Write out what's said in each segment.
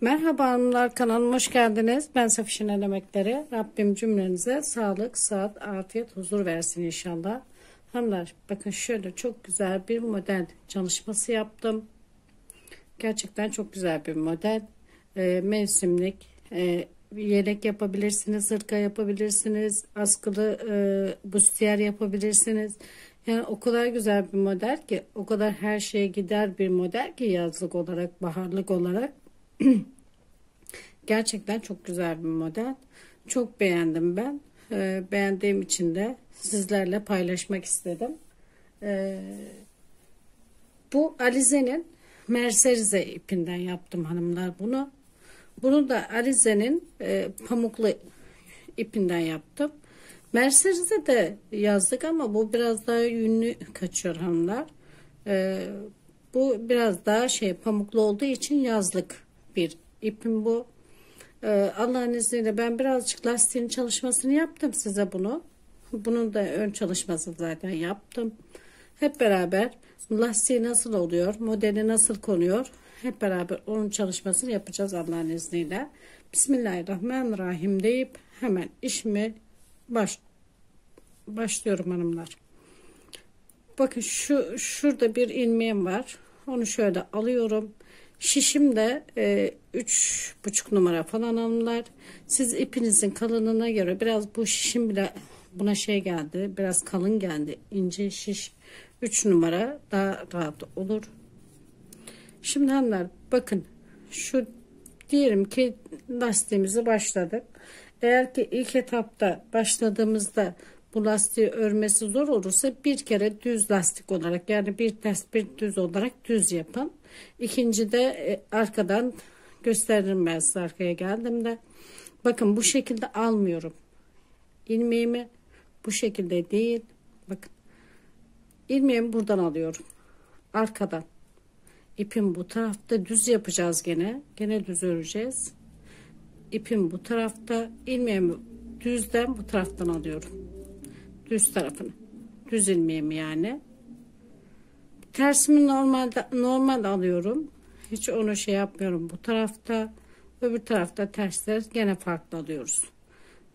Merhaba hanımlar kanalıma hoş geldiniz. Ben Safişin Emekleri. Rabbim cümlenize sağlık, sıhhat, afiyet, huzur versin inşallah. Hanımlar bakın şöyle çok güzel bir model çalışması yaptım. Gerçekten çok güzel bir model. E, mevsimlik e, yelek yapabilirsiniz, hırka yapabilirsiniz, askılı e, bustiyer yapabilirsiniz. Yani o kadar güzel bir model ki, o kadar her şeye gider bir model ki yazlık olarak, baharlık olarak. Gerçekten çok güzel bir model. Çok beğendim ben. E, beğendiğim için de sizlerle paylaşmak istedim. E, bu Alize'nin Merserize ipinden yaptım hanımlar bunu. Bunu da Alize'nin e, pamuklu ipinden yaptım. Merserize de yazdık ama bu biraz daha yünlü kaçıyor hanımlar. E, bu biraz daha şey pamuklu olduğu için yazlık bir ipim bu. E, Allah'ın izniyle ben birazcık lastiğin çalışmasını yaptım size bunu. Bunun da ön çalışması zaten yaptım. Hep beraber lastiği nasıl oluyor, modeli nasıl konuyor hep beraber onun çalışmasını yapacağız Allah'ın izniyle. Bismillahirrahmanirrahim deyip hemen işimi baş, başlıyorum hanımlar. Bakın şu şurada bir ilmeğim var. Onu şöyle alıyorum. Şişim de e, üç buçuk numara falan hanımlar. Siz ipinizin kalınlığına göre biraz bu şişim bile buna şey geldi. Biraz kalın geldi. ince şiş 3 numara daha rahat olur. Şimdi hanımlar bakın şu diyelim ki lastiğimizi başladık. Eğer ki ilk etapta başladığımızda bu lastiği örmesi zor olursa bir kere düz lastik olarak yani bir ters bir düz olarak düz yapın. İkinci de e, arkadan gösteririm ben size arkaya geldim de. Bakın bu şekilde almıyorum. ilmeğimi bu şekilde değil. Bakın ilmeğimi buradan alıyorum. Arkadan. İpim bu tarafta düz yapacağız gene. Gene düz öreceğiz. İpim bu tarafta. ilmeğimi düzden bu taraftan alıyorum. Düz tarafını. Düz ilmeğimi yani. Tersimi normalde normal alıyorum. Hiç onu şey yapmıyorum bu tarafta. Öbür tarafta tersler gene farklı alıyoruz.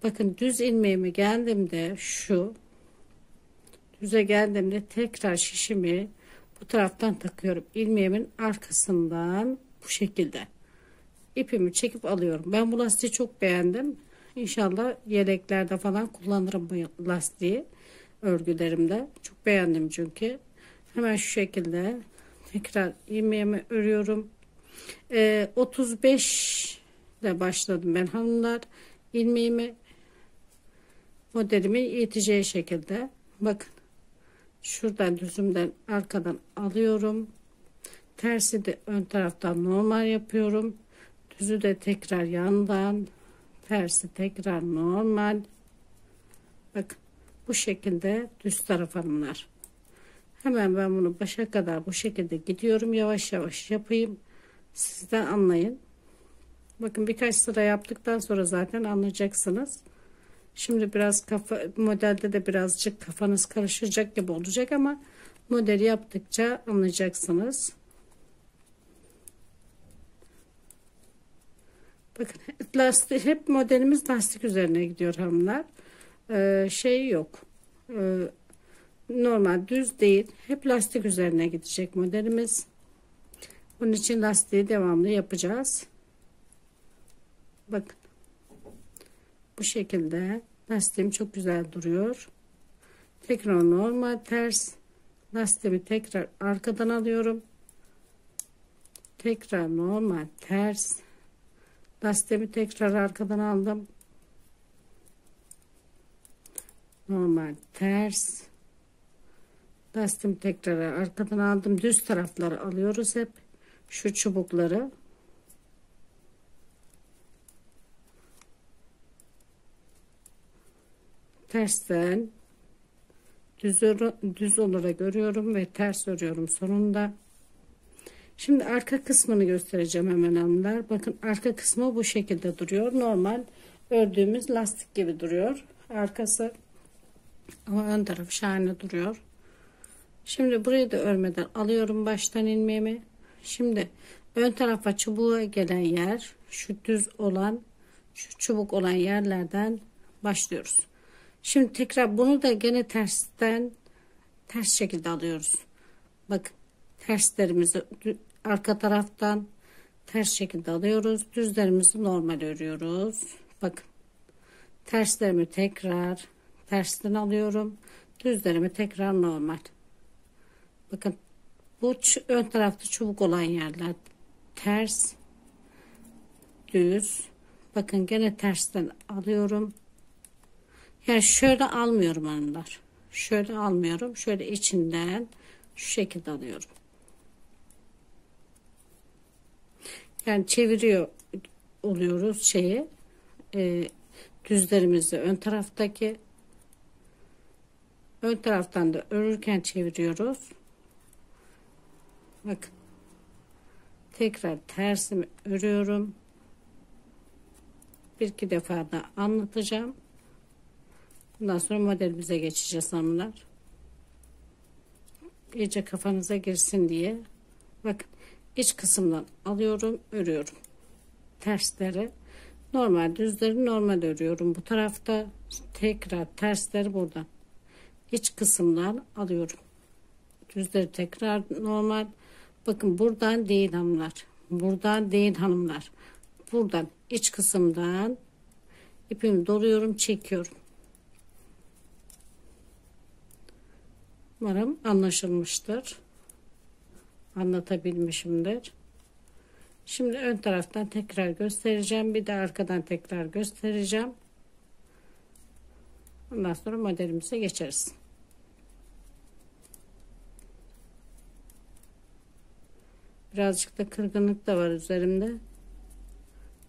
Bakın düz ilmeğimi geldiğimde şu düze geldiğimde tekrar şişimi bu taraftan takıyorum. ilmeğimin arkasından bu şekilde ipimi çekip alıyorum. Ben bu lastiği çok beğendim. İnşallah yeleklerde falan kullanırım bu lastiği örgülerimde. Çok beğendim çünkü. Hemen şu şekilde tekrar ilmeğimi örüyorum. Ee, 35 ile başladım ben hanımlar. ilmeğimi. Modelimi yeteceği şekilde. Bakın şuradan düzümden arkadan alıyorum. Tersi de ön taraftan normal yapıyorum. Düzü de tekrar yandan tersi tekrar normal. Bakın bu şekilde düz taraf hanımlar hemen ben bunu başa kadar bu şekilde gidiyorum yavaş yavaş yapayım siz de anlayın bakın birkaç sıra yaptıktan sonra zaten anlayacaksınız Şimdi biraz kafa modelde de birazcık kafanız karışacak gibi olacak ama modeli yaptıkça anlayacaksınız. Bakın lastik hep modelimiz lastik üzerine gidiyor hanımlar. Ee, şey yok. Ee, normal düz değil. Hep lastik üzerine gidecek modelimiz. Bunun için lastiği devamlı yapacağız. Bakın. Bu şekilde lastiğim çok güzel duruyor. Tekrar normal ters. Lastiğimi tekrar arkadan alıyorum. Tekrar normal ters. Lastiğimi tekrar arkadan aldım. Normal ters lastiğimi tekrar arkadan aldım düz tarafları alıyoruz hep şu çubukları tersten düz, düz olarak örüyorum ve ters örüyorum sonunda. Şimdi arka kısmını göstereceğim hemen hanımlar. Bakın arka kısmı bu şekilde duruyor. Normal ördüğümüz lastik gibi duruyor. Arkası ama ön tarafı şahane duruyor. Şimdi burayı da örmeden alıyorum baştan ilmeğimi. Şimdi ön tarafa çubuğa gelen yer şu düz olan şu çubuk olan yerlerden başlıyoruz. Şimdi tekrar bunu da gene tersten ters şekilde alıyoruz. Bakın terslerimizi arka taraftan ters şekilde alıyoruz. Düzlerimizi normal örüyoruz. Bakın terslerimi tekrar tersten alıyorum. Düzlerimi tekrar normal. Bakın bu ön tarafta çubuk olan yerler. Ters düz. Bakın gene tersten alıyorum. Yani şöyle almıyorum onlar şöyle almıyorum. Şöyle içinden şu şekilde alıyorum. Yani çeviriyor oluyoruz şeyi. E, düzlerimizi ön taraftaki. Ön taraftan da örürken çeviriyoruz bakın tekrar tersimi örüyorum. Bir iki defa da anlatacağım. Bundan sonra modelimize geçeceğiz hanımlar. İyice kafanıza girsin diye. Bakın iç kısımdan alıyorum örüyorum. Tersleri. Normal düzleri normal örüyorum bu tarafta. Tekrar tersleri buradan. İç kısımdan alıyorum. Düzleri tekrar normal bakın buradan değil hanımlar. Buradan değil hanımlar. Buradan iç kısımdan. İpimi doluyorum çekiyorum. Umarım anlaşılmıştır. Anlatabilmişimdir. Şimdi ön taraftan tekrar göstereceğim. Bir de arkadan tekrar göstereceğim. Ondan sonra modelimize geçeriz birazcık da kırgınlık da var üzerimde.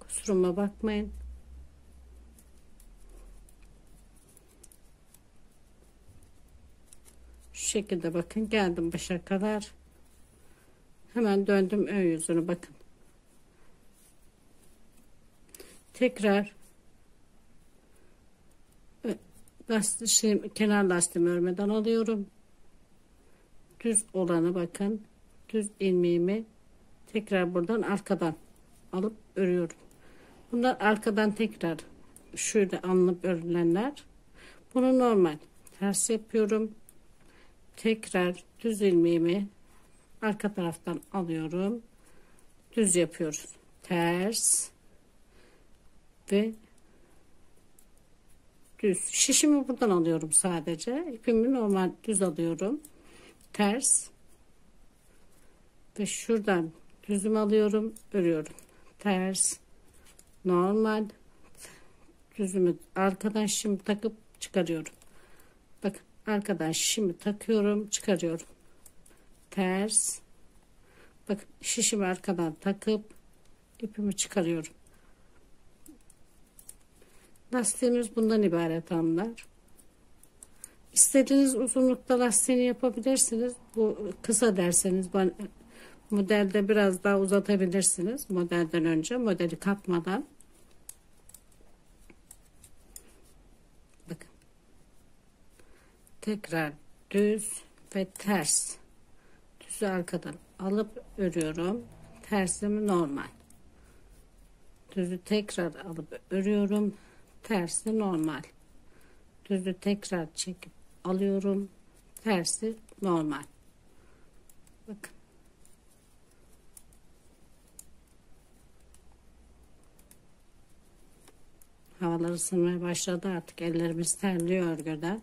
Kusuruma bakmayın. Şu şekilde bakın geldim başa kadar. Hemen döndüm ön yüzünü bakın. Tekrar lastik şey, kenar lastiğimi örmeden alıyorum. Düz olanı bakın. Düz ilmeğimi tekrar buradan arkadan alıp örüyorum. Bunlar arkadan tekrar şöyle alınıp örülenler. Bunu normal ters yapıyorum. Tekrar düz ilmeğimi arka taraftan alıyorum. Düz yapıyoruz. Ters ve düz. Şişimi buradan alıyorum sadece. İpimi normal düz alıyorum. Ters ve şuradan düzüm alıyorum örüyorum. Ters normal. Düzümü arkadan şimdi takıp çıkarıyorum. Bakın arkadan şimdi takıyorum çıkarıyorum. Ters. Bakın şişimi arkadan takıp ipimi çıkarıyorum. Lastiğimiz bundan ibaret hanımlar istediğiniz uzunlukta lastiğini yapabilirsiniz. Bu kısa derseniz ben modelde biraz daha uzatabilirsiniz modelden önce modeli katmadan bakın. Tekrar düz ve ters. Düzü arkadan alıp örüyorum. Tersimi normal. Düzü tekrar alıp örüyorum. Tersi normal. Düzü tekrar çekip alıyorum. Tersi normal. Bakın Havalar ısınmaya başladı artık. Ellerimiz terliyor örgüden.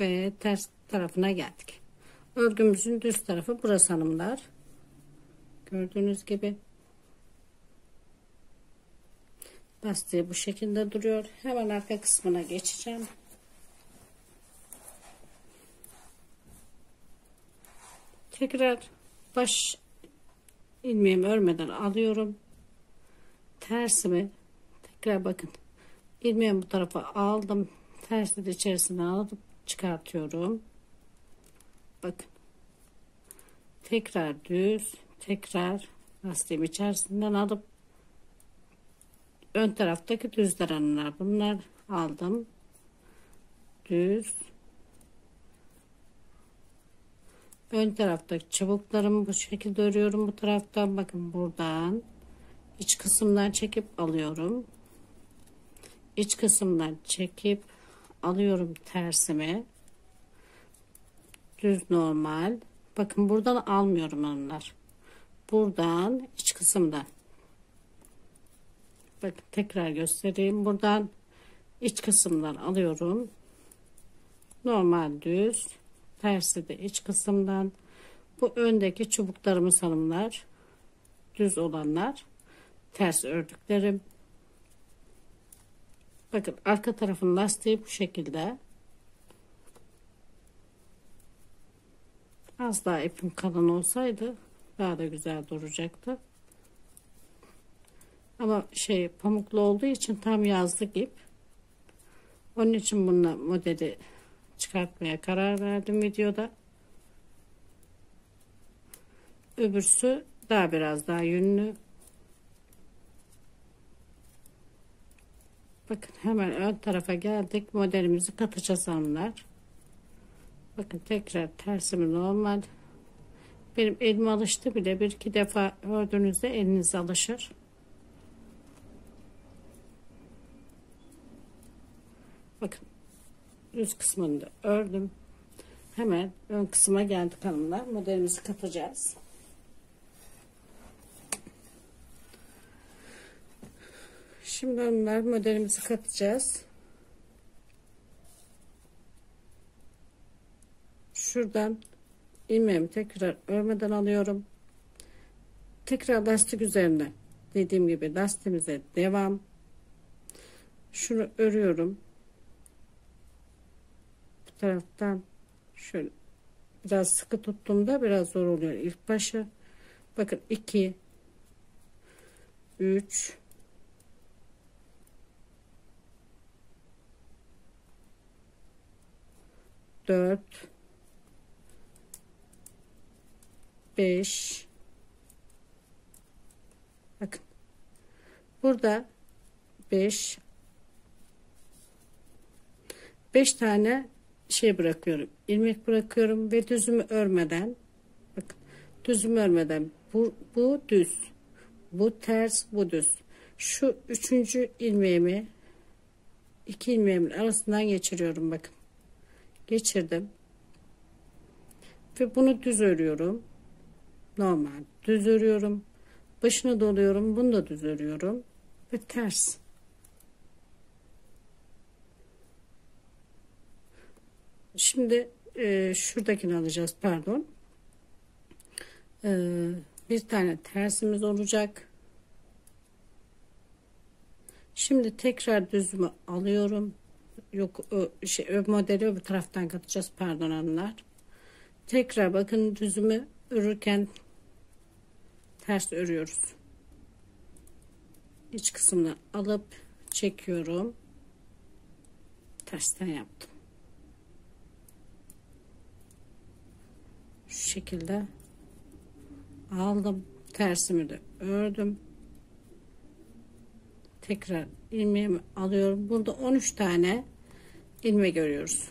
Ve ters tarafına geldik. Örgümüzün düz tarafı burası hanımlar. Gördüğünüz gibi. Lastiği bu şekilde duruyor. Hemen arka kısmına geçeceğim. Tekrar baş ilmeğimi örmeden alıyorum. Tersimi tekrar bakın. İlmeğimi bu tarafa aldım. Tersi de içerisine alıp çıkartıyorum. Bakın. Tekrar düz tekrar lastiğim içerisinden alıp ön taraftaki düzler anılar bunlar. Aldım. Düz ön taraftaki çubuklarımı bu şekilde örüyorum bu taraftan. Bakın buradan iç kısımdan çekip alıyorum. İç kısımdan çekip alıyorum tersime düz normal. Bakın buradan almıyorum onlar. Buradan iç kısımdan. Bakın tekrar göstereyim. Buradan iç kısımdan alıyorum. Normal düz tersi de iç kısımdan. Bu öndeki çubuklarımız hanımlar düz olanlar ters ördüklerim. Bakın arka tarafın lastiği bu şekilde. Az daha ipim kalın olsaydı daha da güzel duracaktı. Ama şey pamuklu olduğu için tam yazlık ip. Onun için bununla modeli çıkartmaya karar verdim videoda. Öbürsü daha biraz daha yünlü. Bakın hemen ön tarafa geldik. Modelimizi katacağız hanımlar. Bakın tekrar tersimi normal. Benim elim alıştı bile. Bir iki defa ördüğünüzde eliniz alışır. Bakın üst kısmını da ördüm. Hemen ön kısma geldik hanımlar. Modelimizi katacağız. Şimdi onlar modelimizi katacağız. Şuradan ilmeğimi tekrar örmeden alıyorum. Tekrar lastik üzerine dediğim gibi lastiğimize devam. Şunu örüyorum taraftan şöyle biraz sıkı tuttuğumda biraz zor oluyor ilk başı. Bakın 2 3 4 5 bakın burada 5 5 tane şey bırakıyorum. ilmek bırakıyorum ve düzümü örmeden bakın düzümü örmeden bu, bu düz bu ters bu düz. Şu üçüncü ilmeğimi iki ilmeğimin arasından geçiriyorum bakın. Geçirdim. Ve bunu düz örüyorum. Normal. Düz örüyorum. Başını doluyorum. Bunu da düz örüyorum. Ve ters Şimdi e, şuradakini alacağız pardon. E, bir tane tersimiz olacak. Şimdi tekrar düzümü alıyorum. Yok o, şey, ö, modeli öbür taraftan katacağız pardon hanımlar. Tekrar bakın düzümü örürken ters örüyoruz. İç kısmını alıp çekiyorum. Tersten yaptım. şu şekilde aldım tersimi de ördüm. Tekrar ilmeğimi alıyorum. Burada 13 tane ilmek görüyoruz.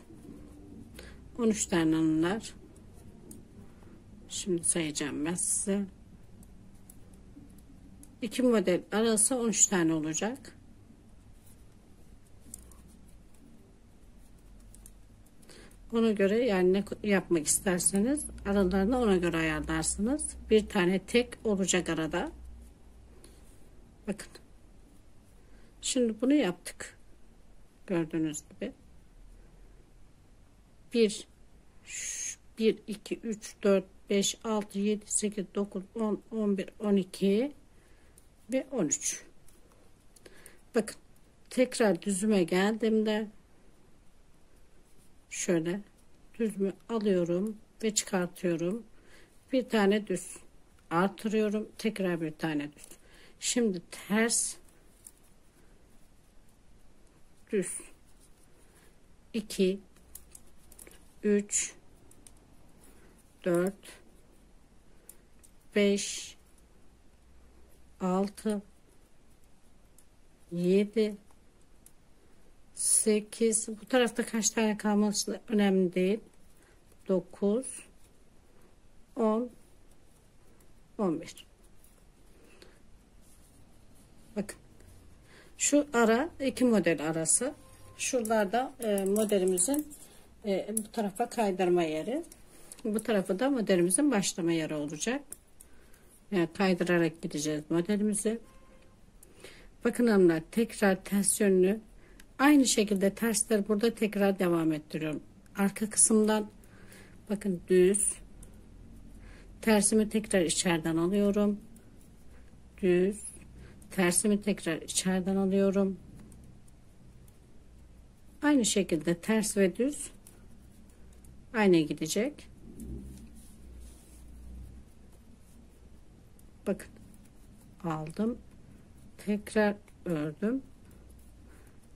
13 tane anılar şimdi sayacağım ben size. İki model arası 13 tane olacak Ona göre yani ne yapmak isterseniz aralarını ona göre ayarlarsınız. Bir tane tek olacak arada. Bakın. Şimdi bunu yaptık. Gördüğünüz gibi. 1 1 2 3 4 5 6 7 8 9 10 11 12 ve 13. Bakın tekrar düzüme geldiğimde şöyle düzümü alıyorum ve çıkartıyorum. Bir tane düz artırıyorum. Tekrar bir tane düz. Şimdi ters düz. 2 3 4 5 6 7 8 bu tarafta kaç tane kalması önemli değil. 9 10 11 bakın. Şu ara iki model arası. Şuralarda e, modelimizin e, bu tarafa kaydırma yeri. Bu tarafı da modelimizin başlama yeri olacak. Yani kaydırarak gideceğiz modelimizi. Bakın hanımlar tekrar ters yönlü Aynı şekilde tersler burada tekrar devam ettiriyorum. Arka kısımdan bakın düz. Tersimi tekrar içeriden alıyorum. Düz. Tersimi tekrar içeriden alıyorum. Aynı şekilde ters ve düz aynı gidecek. Bakın aldım. Tekrar ördüm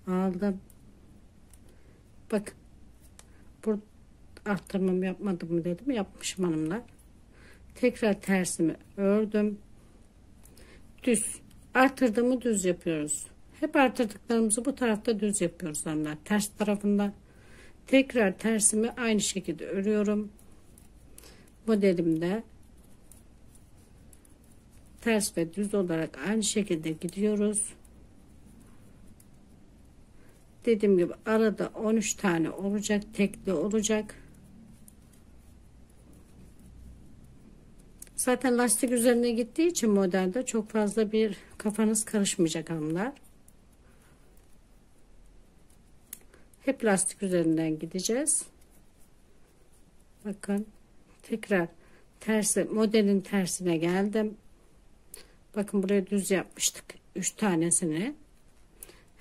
aldım. Bak bu arttırmam yapmadım mı dedim yapmışım hanımlar. Tekrar tersimi ördüm. Düz arttırdığımı düz yapıyoruz. Hep arttırdıklarımızı bu tarafta düz yapıyoruz hanımlar ters tarafında tekrar tersimi aynı şekilde örüyorum. Modelimde ters ve düz olarak aynı şekilde gidiyoruz dediğim gibi arada 13 tane olacak tekli olacak. Zaten lastik üzerine gittiği için modelde çok fazla bir kafanız karışmayacak hanımlar. Hep lastik üzerinden gideceğiz. Bakın tekrar tersi modelin tersine geldim. Bakın buraya düz yapmıştık 3 tanesini.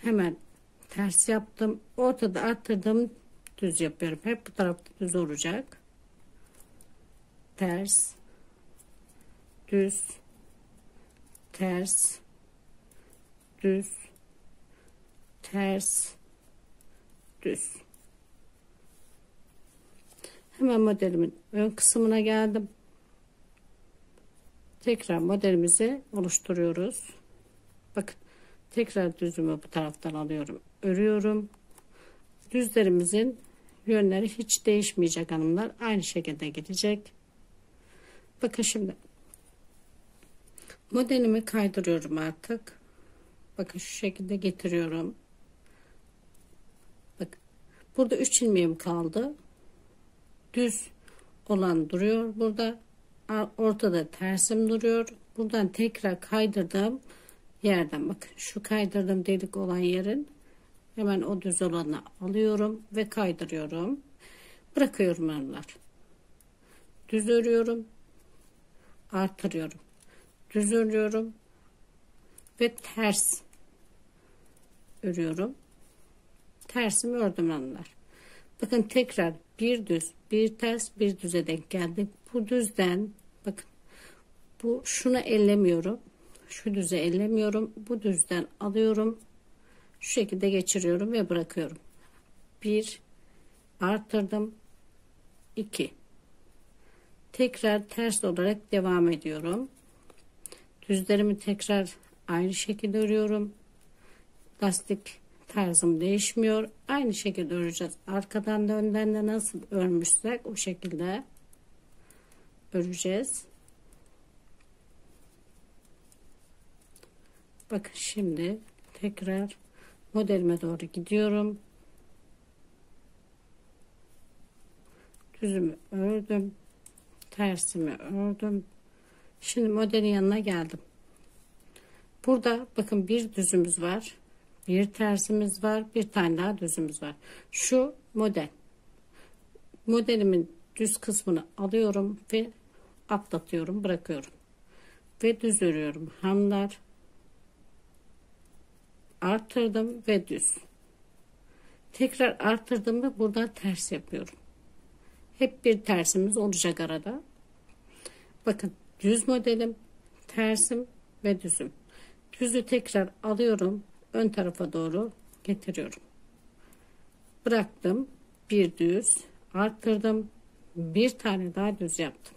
Hemen ters yaptım ortada arttırdım düz yapıyorum. Hep bu tarafta düz olacak. Ters düz ters düz ters düz. Hemen modelimin ön kısmına geldim. Tekrar modelimizi oluşturuyoruz. Bakın tekrar düzümü bu taraftan alıyorum örüyorum. Düzlerimizin yönleri hiç değişmeyecek hanımlar. Aynı şekilde gidecek. Bakın şimdi modelimi kaydırıyorum artık. Bakın şu şekilde getiriyorum. Bak burada 3 ilmeğim kaldı. Düz olan duruyor burada. Ortada tersim duruyor. Buradan tekrar kaydırdığım yerden bakın şu kaydırdığım delik olan yerin Hemen o düz olanı alıyorum ve kaydırıyorum. Bırakıyorum hanımlar. Düz örüyorum. Artırıyorum. Düz örüyorum. Ve ters örüyorum. Tersimi ördüm hanımlar. Bakın tekrar bir düz, bir ters, bir düze denk geldik. Bu düzden bakın bu şunu ellemiyorum. Şu düze ellemiyorum. Bu düzden alıyorum şu şekilde geçiriyorum ve bırakıyorum. 1 arttırdım 2 tekrar ters olarak devam ediyorum. Düzlerimi tekrar aynı şekilde örüyorum. Lastik tarzım değişmiyor. Aynı şekilde öreceğiz. Arkadan da önden de nasıl örmüşsek o şekilde öreceğiz. Bakın şimdi tekrar modelime doğru gidiyorum. Düzümü ördüm. Tersimi ördüm. Şimdi modelin yanına geldim. Burada bakın bir düzümüz var. Bir tersimiz var. Bir tane daha düzümüz var. Şu model. Modelimin düz kısmını alıyorum ve atlatıyorum. Bırakıyorum. Ve düz örüyorum. Hamlar arttırdım ve düz. Tekrar arttırdığımda buradan ters yapıyorum. Hep bir tersimiz olacak arada. Bakın düz modelim, tersim ve düzüm. Düzü tekrar alıyorum. Ön tarafa doğru getiriyorum. Bıraktım. Bir düz arttırdım. Bir tane daha düz yaptım.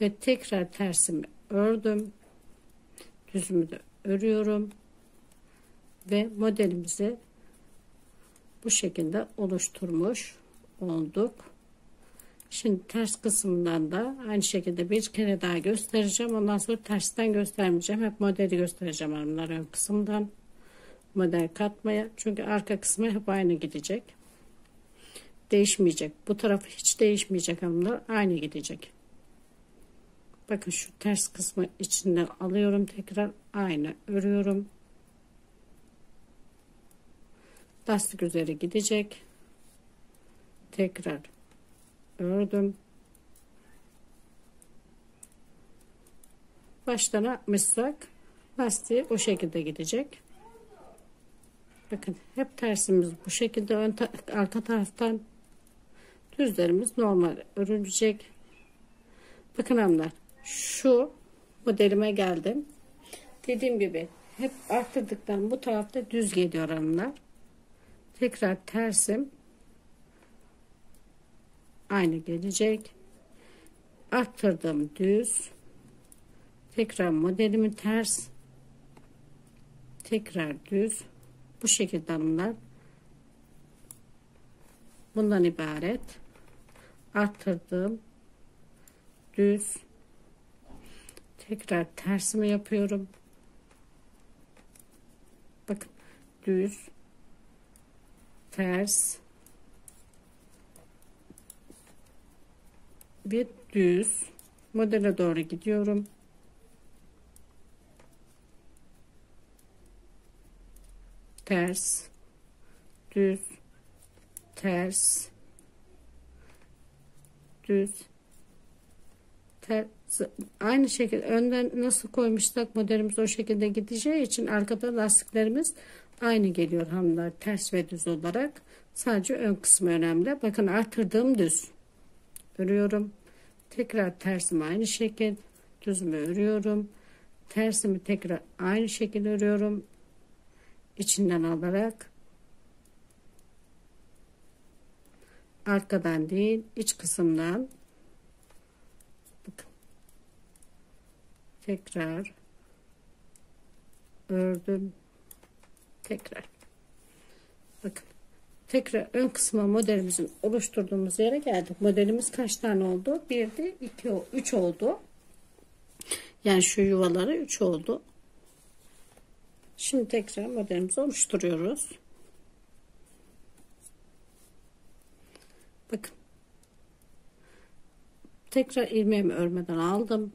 Ve tekrar tersimi ördüm. Düzümü de örüyorum ve modelimizi bu şekilde oluşturmuş olduk. Şimdi ters kısmından da aynı şekilde bir kere daha göstereceğim. Ondan sonra tersten göstermeyeceğim. Hep modeli göstereceğim hanımlar ön kısımdan. Model katmaya. Çünkü arka kısmı hep aynı gidecek. Değişmeyecek. Bu tarafı hiç değişmeyecek hanımlar. Aynı gidecek. Bakın şu ters kısmı içinden alıyorum tekrar. Aynı örüyorum. Lastik üzeri gidecek. Tekrar ördüm. Baştan atmışsak lastiği o şekilde gidecek. Bakın hep tersimiz bu şekilde ön ta arka taraftan düzlerimiz normal örülecek. Bakın hanımlar şu modelime geldim. Dediğim gibi hep arttırdıktan bu tarafta düz geliyor hanımlar. Tekrar tersim aynı gelecek. Arttırdım düz. Tekrar modelimi ters. Tekrar düz. Bu şekilde hanımlar. Bundan ibaret. Arttırdım. Düz. Tekrar tersimi yapıyorum. Bakın düz. Ters. bir düz modele doğru gidiyorum. Ters, düz, ters, düz, ters. Aynı şekilde önden nasıl koymuşsak modelimiz o şekilde gideceği için arkada lastiklerimiz aynı geliyor hanımlar ters ve düz olarak. Sadece ön kısmı önemli. Bakın artırdığım düz örüyorum. Tekrar tersimi aynı şekil düzümü örüyorum. Tersimi tekrar aynı şekilde örüyorum. İçinden alarak arkadan değil iç kısımdan bakın tekrar ördüm tekrar bakın tekrar ön kısma modelimizin oluşturduğumuz yere geldik. Modelimiz kaç tane oldu? Bir de iki, üç oldu. Yani şu yuvaları üç oldu. Şimdi tekrar modelimizi oluşturuyoruz. Bakın. Tekrar ilmeğimi örmeden aldım.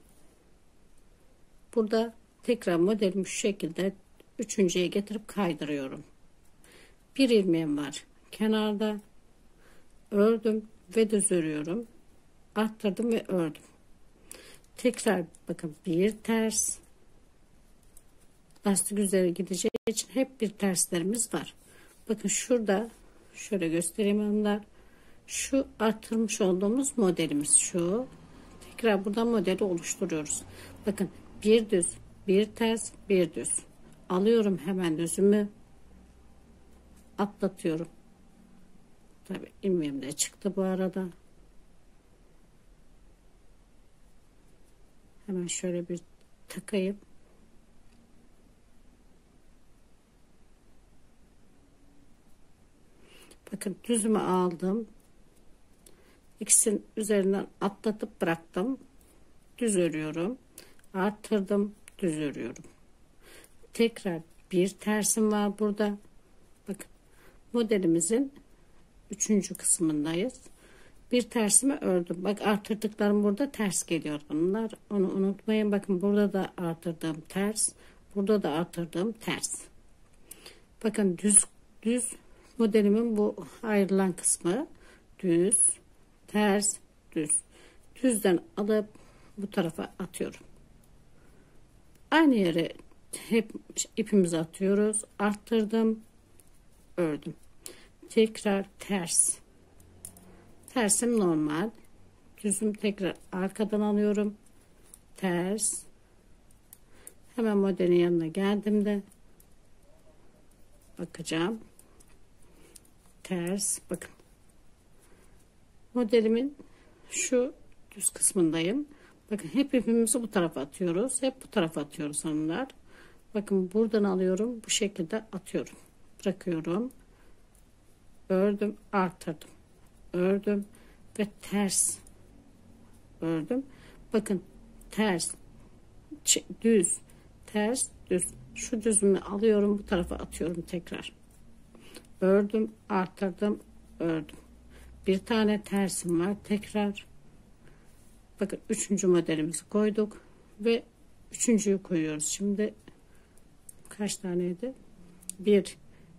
Burada tekrar modelimi şu şekilde üçüncüye getirip kaydırıyorum. Bir ilmeğim var kenarda. Ördüm ve düz örüyorum arttırdım ve ördüm. Tekrar bakın bir ters. Lastik üzeri gideceği için hep bir terslerimiz var. Bakın şurada şöyle göstereyim onlar şu arttırmış olduğumuz modelimiz şu. Tekrar buradan modeli oluşturuyoruz. Bakın bir düz bir ters bir düz alıyorum hemen düzümü atlatıyorum Tabi ilmeğim de çıktı bu arada. Hemen şöyle bir takayım. Bakın düzümü aldım. İkisinin üzerinden atlatıp bıraktım. Düz örüyorum. Arttırdım. Düz örüyorum. Tekrar bir tersim var burada. Bakın modelimizin üçüncü kısmındayız. Bir tersimi ördüm. Bak artırdıklarım burada ters geliyor bunlar. Onu unutmayın. Bakın burada da artırdığım ters. Burada da artırdığım ters. Bakın düz düz modelimin bu ayrılan kısmı düz, ters, düz. Düzden alıp bu tarafa atıyorum. Aynı yere hep ipimizi atıyoruz. Arttırdım, ördüm. Tekrar ters. Tersim normal. Düzüm tekrar arkadan alıyorum. Ters. Hemen modelin yanına geldim de bakacağım. Ters. Bakın. Modelimin şu düz kısmındayım. Bakın hep ipimizi bu tarafa atıyoruz. Hep bu tarafa atıyoruz hanımlar bakın buradan alıyorum bu şekilde atıyorum. Bırakıyorum. Ördüm artırdım. Ördüm ve ters ördüm. Bakın ters düz ters düz. Şu düzümü alıyorum bu tarafa atıyorum tekrar. Ördüm arttırdım ördüm. Bir tane tersim var tekrar. Bakın üçüncü modelimizi koyduk ve üçüncüyü koyuyoruz. Şimdi kaç taneydi? Bir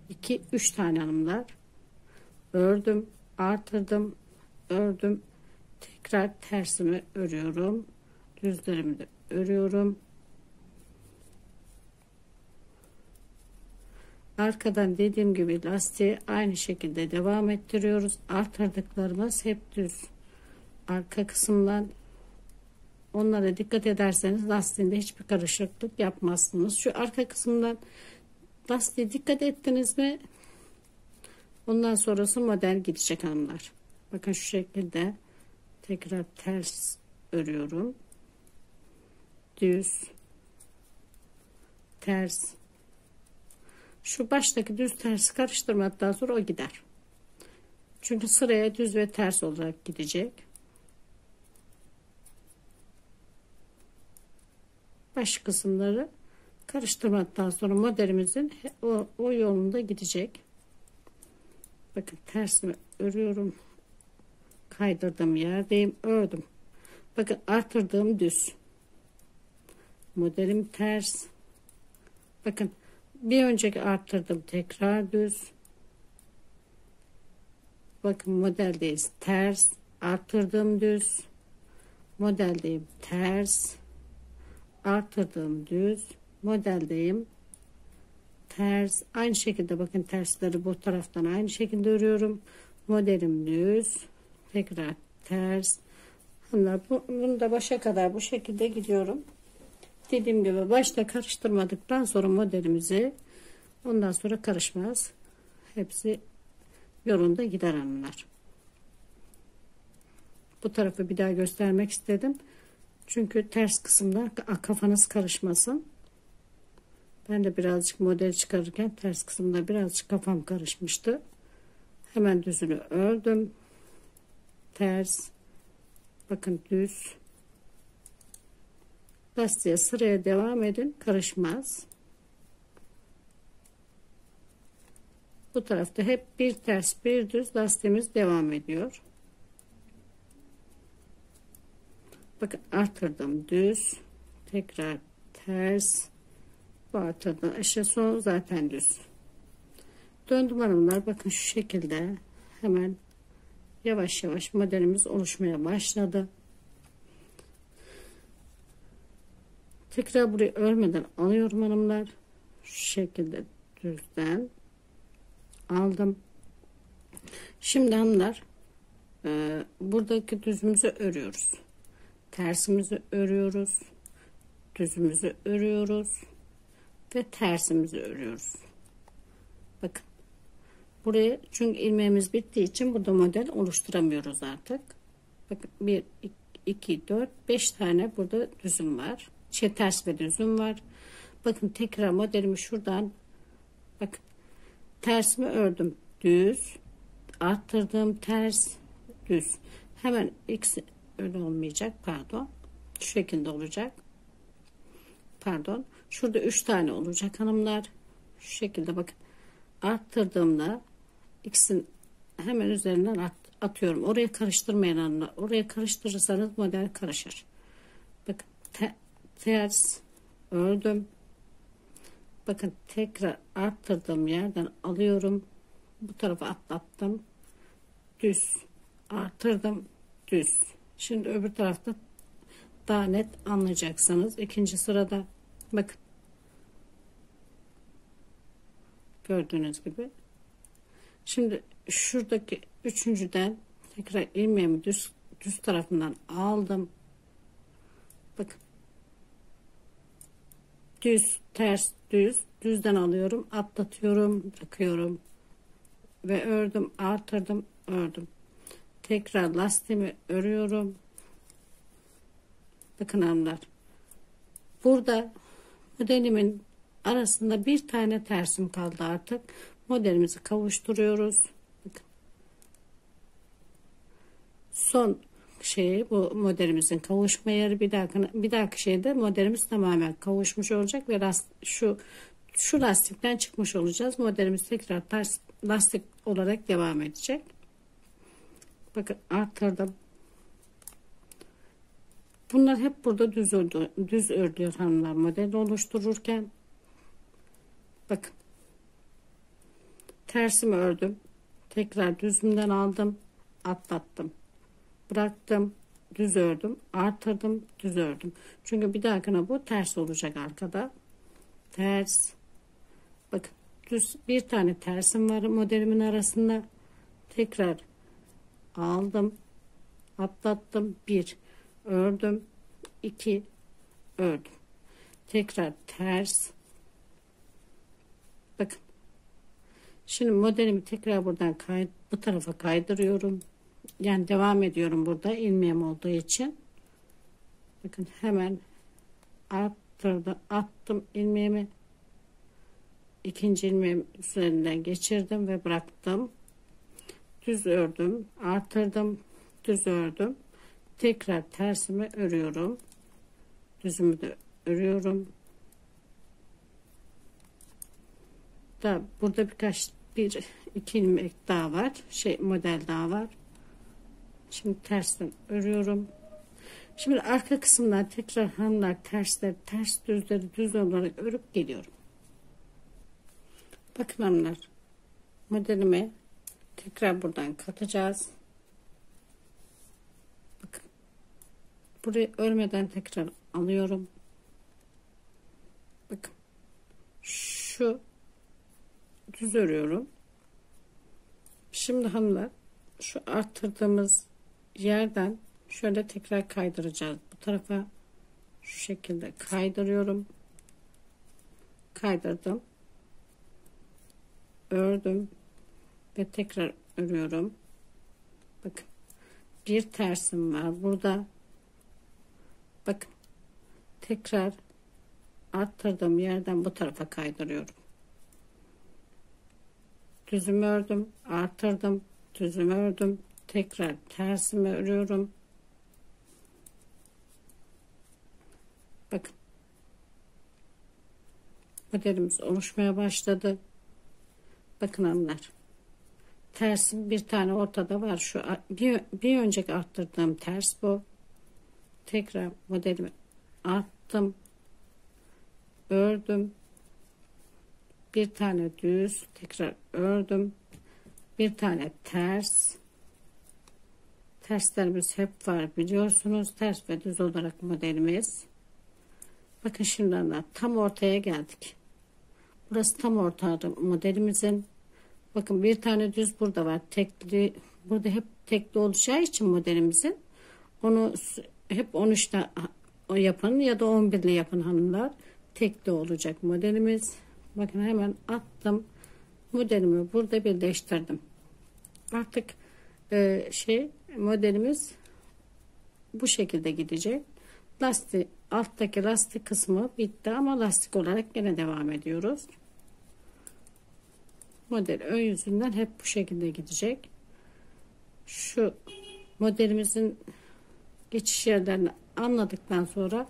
iki üç tane hanımlar. Ördüm artırdım ördüm. Tekrar tersimi örüyorum. Düzlerimi de örüyorum. Arkadan dediğim gibi lastiği aynı şekilde devam ettiriyoruz. Artırdıklarımız hep düz. Arka kısımdan onlara dikkat ederseniz lastiğinde hiçbir karışıklık yapmazsınız. Şu arka kısımdan lastiğe dikkat ettiniz mi? Ondan sonrası model gidecek hanımlar. Bakın şu şekilde tekrar ters örüyorum. Düz ters. Şu baştaki düz tersi karıştırmadan sonra o gider. Çünkü sıraya düz ve ters olarak gidecek. Baş kısımları karıştırmadan sonra modelimizin o, o yolunda gidecek. Bakın tersini örüyorum. Kaydırdığım yerdeyim. Ördüm. Bakın artırdığım düz. Modelim ters. Bakın bir önceki arttırdım tekrar düz bakın modeldeyiz ters arttırdım düz modeldeyim ters arttırdım düz modeldeyim ters aynı şekilde bakın tersleri bu taraftan aynı şekilde örüyorum modelim düz tekrar ters Bunlar, bu, bunu da başa kadar bu şekilde gidiyorum dediğim gibi başta karıştırmadıktan sonra modelimizi ondan sonra karışmaz. Hepsi yolunda gider hanımlar. Bu tarafı bir daha göstermek istedim. Çünkü ters kısımda kafanız karışmasın. Ben de birazcık model çıkarırken ters kısımda birazcık kafam karışmıştı. Hemen düzünü ördüm. Ters. Bakın düz lastiğe sıraya devam edin karışmaz bu tarafta hep bir ters bir düz lastiğimiz devam ediyor bakın artırdım düz tekrar ters bu artırdım aşağı son zaten düz döndüm hanımlar bakın şu şekilde hemen yavaş yavaş modelimiz oluşmaya başladı Tekrar burayı örmeden alıyorum hanımlar. Şu şekilde düzden aldım. Şimdi hanımlar e, buradaki düzümüzü örüyoruz. Tersimizi örüyoruz. Düzümüzü örüyoruz. Ve tersimizi örüyoruz. Bakın. Buraya çünkü ilmeğimiz bittiği için burada model oluşturamıyoruz artık. Bakın 1, 2, 4, 5 tane burada düzüm var şey ters ve düzüm var. Bakın tekrar modelimi şuradan bakın tersimi ördüm düz arttırdım ters düz hemen ikisi öyle olmayacak pardon. Şu şekilde olacak. Pardon. Şurada üç tane olacak hanımlar. Şu şekilde bakın. Arttırdığımda ikisini hemen üzerinden at, atıyorum. Oraya karıştırmayın hanımlar. Oraya karıştırırsanız model karışır. Bakın te, ters ördüm. Bakın tekrar arttırdığım yerden alıyorum. Bu tarafa atlattım. Düz arttırdım. Düz şimdi öbür tarafta daha net anlayacaksınız ikinci sırada bakın. Gördüğünüz gibi. Şimdi şuradaki üçüncüden tekrar ilmeğimi düz düz tarafından aldım. Bakın. Düz ters düz. Düzden alıyorum atlatıyorum bırakıyorum. Ve ördüm artırdım ördüm tekrar lastiğimi örüyorum. Bakın hanımlar burada modelimin arasında bir tane tersim kaldı artık. Modelimizi kavuşturuyoruz. Bakın. Son şeyi bu modelimizin kavuşma yeri. Bir dahaki bir dahaki şeyde modelimiz tamamen kavuşmuş olacak ve last, şu şu lastikten çıkmış olacağız. Modelimiz tekrar ters lastik olarak devam edecek. Bakın arttırdım. Bunlar hep burada düz ördü, düz ördüyor hanımlar model oluştururken. Bakın. Tersimi ördüm. Tekrar düzümden aldım. Atlattım. Bıraktım. Düz ördüm. Artırdım. Düz ördüm. Çünkü bir dahakine bu ters olacak arkada. Ters. Bakın. Düz bir tane tersim var modelimin arasında. Tekrar aldım. Atlattım. Bir. Ördüm. iki Ördüm. Tekrar ters. Bakın. Şimdi modelimi tekrar buradan kay bu tarafa kaydırıyorum. Yani devam ediyorum burada ilmeğim olduğu için. Bakın hemen arttırdım, attım ilmeğimi. ikinci ilmeğim üzerinden geçirdim ve bıraktım. Düz ördüm, artırdım, düz ördüm. Tekrar tersimi örüyorum. Düzümü de örüyorum. Da burada birkaç bir iki ilmek daha var. Şey model daha var. Şimdi tersten örüyorum. Şimdi arka kısımdan tekrar hanımlar tersler ters düzleri düz olarak örüp geliyorum. Bakın hanımlar modelime tekrar buradan katacağız. Bakın. Burayı örmeden tekrar alıyorum. Bakın. Şu düz örüyorum. Şimdi hanımlar şu arttırdığımız yerden şöyle tekrar kaydıracağız. Bu tarafa şu şekilde kaydırıyorum. Kaydırdım. Ördüm ve tekrar örüyorum. Bakın bir tersim var burada. Bakın tekrar arttırdığım yerden bu tarafa kaydırıyorum düzümü ördüm artırdım düzümü ördüm tekrar tersimi örüyorum bakın modelimiz oluşmaya başladı bakın hanımlar tersim bir tane ortada var. Şu bir, bir önceki arttırdığım ters bu. Tekrar modelimi arttım ördüm. Bir tane düz tekrar ördüm. Bir tane ters. Terslerimiz hep var biliyorsunuz. Ters ve düz olarak modelimiz. Bakın şimdi tam ortaya geldik. Burası tam ortada modelimizin bakın bir tane düz burada var tekli burada hep tekli olacağı için modelimizin onu hep 13'te o yapın ya da 11'li yapın hanımlar tekli olacak modelimiz Bakın hemen attım. Modelimi burada birleştirdim. Artık e, şey modelimiz bu şekilde gidecek. Lastik alttaki lastik kısmı bitti ama lastik olarak yine devam ediyoruz. Model ön yüzünden hep bu şekilde gidecek. Şu modelimizin geçiş yerlerini anladıktan sonra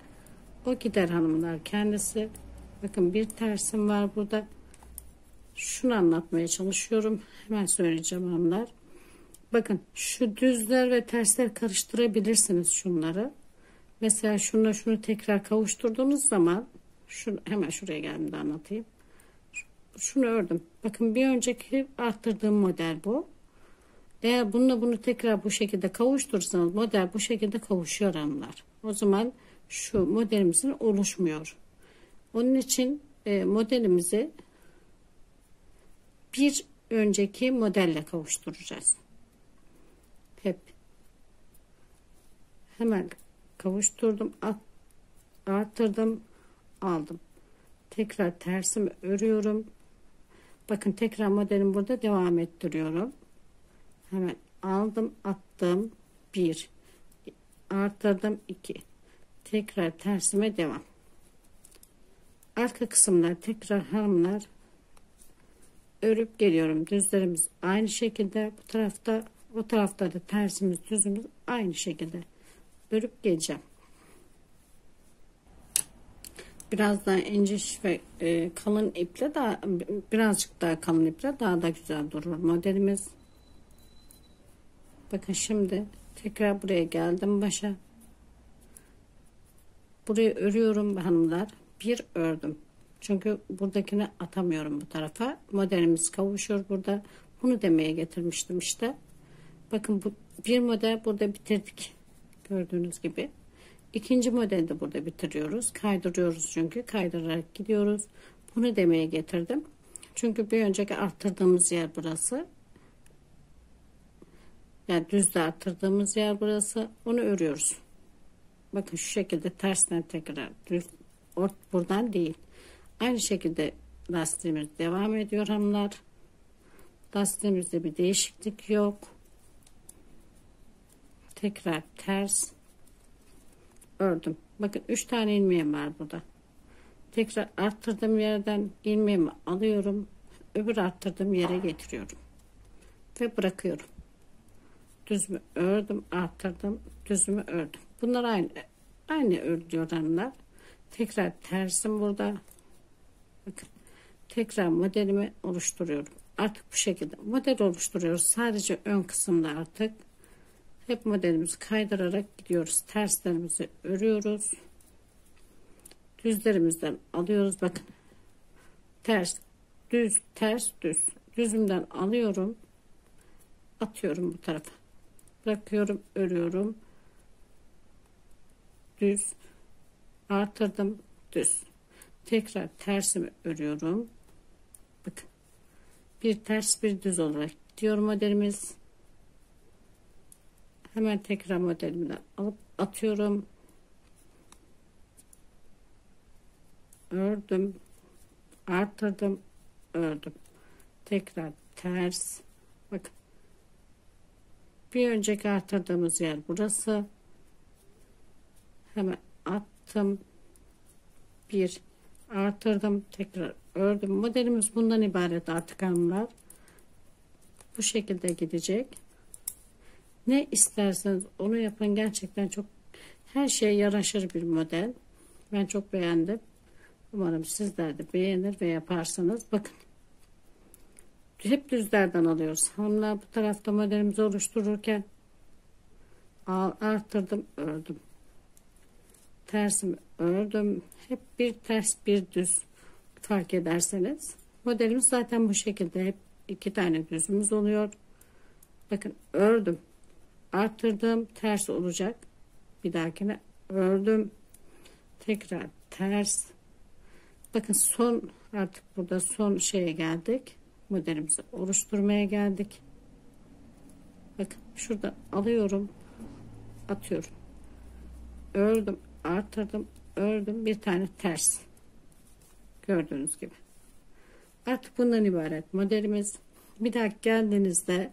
o gider hanımlar kendisi Bakın bir tersim var burada. Şunu anlatmaya çalışıyorum. Hemen söyleyeceğim hanımlar. Bakın şu düzler ve tersler karıştırabilirsiniz şunları. Mesela şunla şunu tekrar kavuşturduğunuz zaman şunu hemen şuraya geldim de anlatayım. Şunu ördüm. Bakın bir önceki arttırdığım model bu. Eğer bununla bunu tekrar bu şekilde kavuşturursanız model bu şekilde kavuşuyor hanımlar. O zaman şu modelimizin oluşmuyor. Onun için e, modelimizi bir önceki modelle kavuşturacağız. Hep hemen kavuşturdum, arttırdım, aldım. Tekrar tersimi örüyorum. Bakın tekrar modelim burada devam ettiriyorum. Hemen aldım, attım. Bir, arttırdım, iki. Tekrar tersime devam arka kısımlar tekrar hanımlar örüp geliyorum düzlerimiz aynı şekilde bu tarafta O tarafta da tersimiz düzümüz aynı şekilde örüp geleceğim. Biraz daha ince ve e, kalın iple daha birazcık daha kalın iple daha da güzel durur modelimiz. Bakın şimdi tekrar buraya geldim başa. Burayı örüyorum hanımlar. Bir ördüm. Çünkü buradakini atamıyorum bu tarafa. Modelimiz kavuşur burada. Bunu demeye getirmiştim işte. Bakın bu bir model burada bitirdik. Gördüğünüz gibi. İkinci modeli de burada bitiriyoruz. Kaydırıyoruz çünkü. Kaydırarak gidiyoruz. Bunu demeye getirdim. Çünkü bir önceki arttırdığımız yer burası. Yani düzde arttırdığımız yer burası. Onu örüyoruz. Bakın şu şekilde tersten tekrar düz ort buradan değil. Aynı şekilde lastiğimiz devam ediyor hanımlar. Lastiğimizde bir değişiklik yok. Tekrar ters ördüm. Bakın 3 tane ilmeğim var burada. Tekrar arttırdığım yerden ilmeğimi alıyorum. Öbür arttırdığım yere getiriyorum. Ve bırakıyorum. Düzümü ördüm, arttırdım, düzümü ördüm. Bunlar aynı aynı örülüyor hanımlar. Tekrar tersim burada. Bakın. Tekrar modelimi oluşturuyorum. Artık bu şekilde model oluşturuyoruz. Sadece ön kısımda artık hep modelimizi kaydırarak gidiyoruz. Terslerimizi örüyoruz. Düzlerimizden alıyoruz. Bakın. Ters, düz, ters, düz. Düzümden alıyorum. Atıyorum bu tarafa. Bırakıyorum, örüyorum. Düz. Artırdım, düz. Tekrar tersimi örüyorum. Bakın. Bir ters bir düz olarak gidiyor modelimiz. Hemen tekrar modelimden alıp atıyorum. Ördüm. Arttırdım. Ördüm. Tekrar ters. Bakın. Bir önceki arttırdığımız yer burası. Hemen attım. Bir artırdım. Tekrar ördüm. Modelimiz bundan ibaret artık hanımlar. Bu şekilde gidecek. Ne isterseniz onu yapın. Gerçekten çok her şeye yaraşır bir model. Ben çok beğendim. Umarım sizler de beğenir ve yaparsınız. Bakın. Hep düzlerden alıyoruz. Hanımlar bu tarafta modelimizi oluştururken arttırdım, ördüm. Tersimi ördüm. Hep bir ters bir düz fark ederseniz. Modelimiz zaten bu şekilde. Hep iki tane düzümüz oluyor. Bakın ördüm arttırdım ters olacak. Bir dahakine ördüm. Tekrar ters. Bakın son artık burada son şeye geldik. Modelimizi oluşturmaya geldik. Bakın şurada alıyorum atıyorum. Ördüm arttırdım ördüm. Bir tane ters. Gördüğünüz gibi. Artık bundan ibaret modelimiz. Bir daha geldiğinizde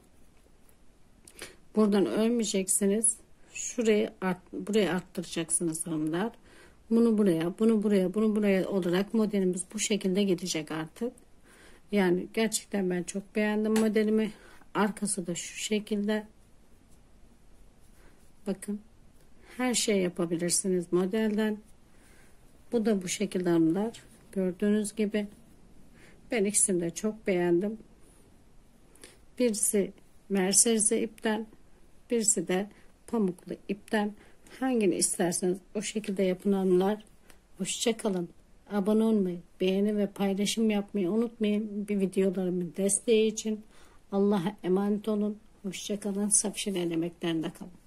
Buradan ölmeyeceksiniz. Şurayı art, buraya arttıracaksınız hanımlar. Bunu buraya, bunu buraya, bunu buraya olarak modelimiz bu şekilde gidecek artık. Yani gerçekten ben çok beğendim modelimi. Arkası da şu şekilde. Bakın. Her şey yapabilirsiniz modelden. Bu da bu şekilde hanımlar. Gördüğünüz gibi. Ben ikisini de çok beğendim. Birisi Mercedes'e ipten Birisi de pamuklu ipten hangini isterseniz o şekilde yapın hanımlar. Hoşçakalın. Abone olmayı, beğeni ve paylaşım yapmayı unutmayın. Bir videolarımın desteği için Allah'a emanet olun. Hoşçakalın. Safşin elemeklerinde kalın.